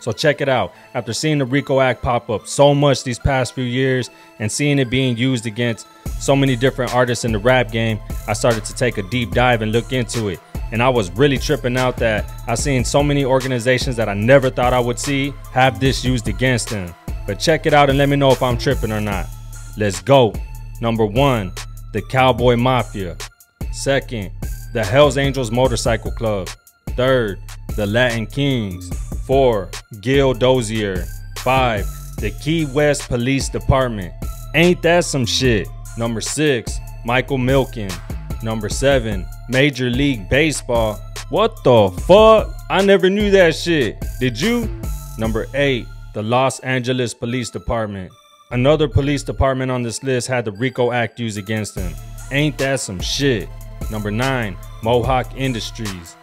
So check it out. After seeing the RICO Act pop up so much these past few years and seeing it being used against so many different artists in the rap game, I started to take a deep dive and look into it. And I was really tripping out that I seen so many organizations that I never thought I would see have this used against them. But check it out and let me know if I'm tripping or not. Let's go. Number one, the Cowboy Mafia. Second, the Hells Angels Motorcycle Club. Third, the Latin Kings. Four, Gil Dozier. Five, the Key West Police Department. Ain't that some shit? Number six, Michael Milken. Number seven, Major League Baseball. What the fuck? I never knew that shit. Did you? Number eight, the Los Angeles Police Department. Another police department on this list had the RICO Act used against them. Ain't that some shit? Number 9, Mohawk Industries.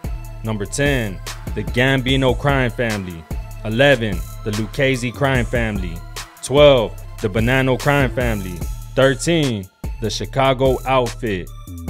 Number 10, the Gambino crime family. 11, the Lucchese crime family. 12, the Bonanno crime family. 13, the Chicago outfit.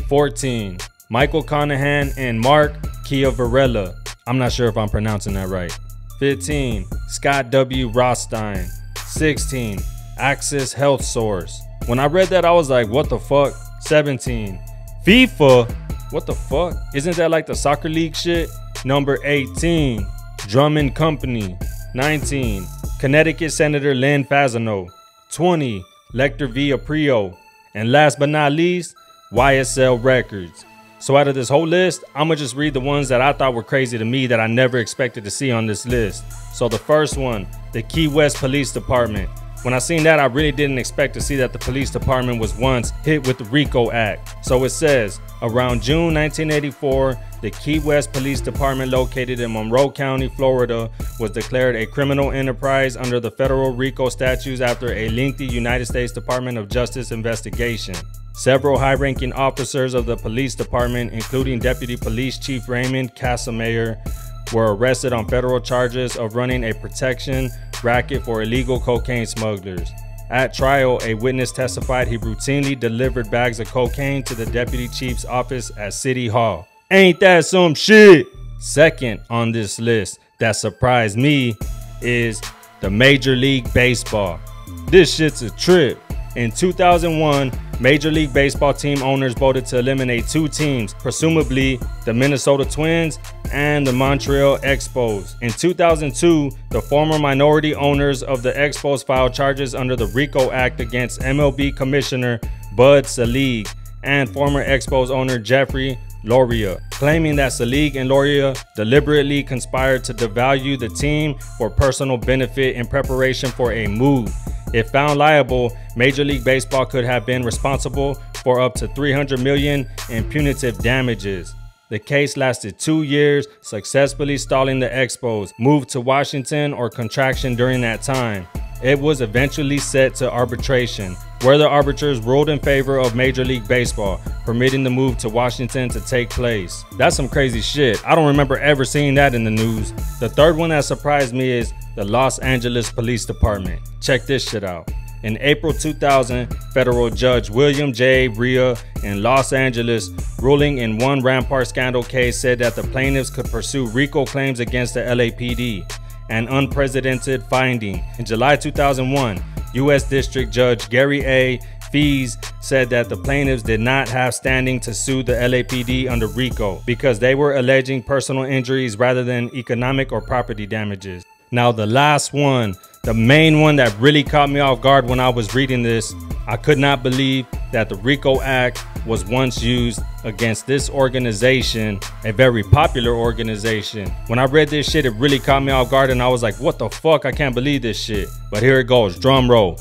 14, Michael Conahan and Mark Ciavarella. I'm not sure if I'm pronouncing that right. 15, Scott W. Rothstein. 16, Access Health Source. When I read that, I was like, what the fuck? 17. FIFA? What the fuck? Isn't that like the soccer league shit? Number 18. Drummond Company. 19. Connecticut Senator Len Fasano. 20. Lecter V. Aprio. And last but not least, YSL Records. So out of this whole list, I'm gonna just read the ones that I thought were crazy to me that I never expected to see on this list. So the first one, the Key West Police Department. When I seen that, I really didn't expect to see that the police department was once hit with the RICO Act. So it says, around June 1984, the Key West Police Department located in Monroe County, Florida, was declared a criminal enterprise under the federal RICO statutes after a lengthy United States Department of Justice investigation. Several high-ranking officers of the police department, including Deputy Police Chief Raymond Casamayor, were arrested on federal charges of running a protection racket for illegal cocaine smugglers. At trial, a witness testified he routinely delivered bags of cocaine to the deputy chief's office at City Hall. Ain't that some shit? Second on this list that surprised me is the Major League Baseball. This shit's a trip. In 2001, Major League Baseball team owners voted to eliminate two teams, presumably the Minnesota Twins and the Montreal Expos. In 2002, the former minority owners of the Expos filed charges under the RICO Act against MLB Commissioner Bud Selig and former Expos owner Jeffrey Loria, claiming that Selig and Loria deliberately conspired to devalue the team for personal benefit in preparation for a move. If found liable, Major League Baseball could have been responsible for up to 300 million in punitive damages. The case lasted two years, successfully stalling the Expos, moved to Washington or contraction during that time. It was eventually set to arbitration, where the arbiters ruled in favor of Major League Baseball, permitting the move to Washington to take place. That's some crazy shit. I don't remember ever seeing that in the news. The third one that surprised me is the Los Angeles Police Department. Check this shit out. In April 2000, federal judge William J. Rea in Los Angeles, ruling in one Rampart scandal case, said that the plaintiffs could pursue RICO claims against the LAPD. An unprecedented finding. In July 2001, U.S. District Judge Gary A. Feess said that the plaintiffs did not have standing to sue the LAPD under RICO because they were alleging personal injuries rather than economic or property damages. Now, the last one, the main one that really caught me off guard when I was reading this, I could not believe that the RICO Act was once used against this organization, a very popular organization. When I read this shit, it really caught me off guard and I was like, what the fuck? I can't believe this shit. But here it goes, drum roll.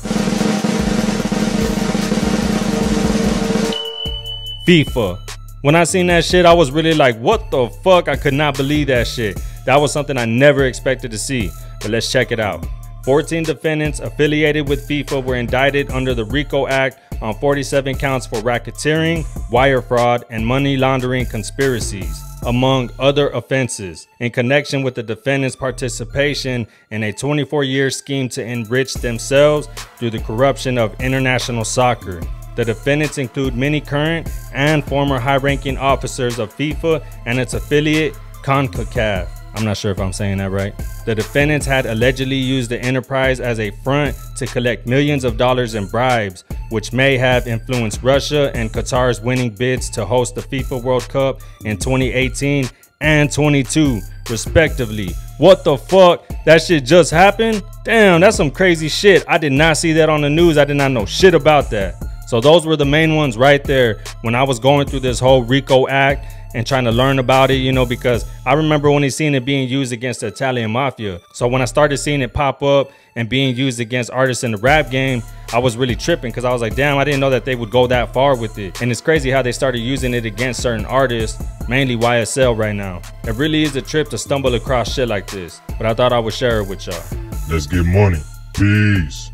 FIFA. When I seen that shit, I was really like, what the fuck? I could not believe that shit. That was something I never expected to see, but let's check it out. 14 defendants affiliated with FIFA were indicted under the RICO Act on 47 counts for racketeering, wire fraud, and money laundering conspiracies, among other offenses, in connection with the defendants' participation in a 24 year scheme to enrich themselves through the corruption of international soccer. The defendants include many current and former high ranking officers of FIFA and its affiliate, CONCACAF. I'm not sure if I'm saying that right. The defendants had allegedly used the enterprise as a front to collect millions of dollars in bribes, which may have influenced Russia and Qatar's winning bids to host the FIFA World Cup in 2018 and 22, respectively. What the fuck? That shit just happened? Damn, that's some crazy shit. I did not see that on the news. I did not know shit about that. So those were the main ones right there when I was going through this whole RICO Act and trying to learn about it, you know, because I remember when he seen it being used against the Italian mafia. So when I started seeing it pop up and being used against artists in the rap game, I was really tripping because I was like, damn, I didn't know that they would go that far with it. And it's crazy how they started using it against certain artists, mainly YSL right now. It really is a trip to stumble across shit like this, but I thought I would share it with y'all. Let's get money. Peace.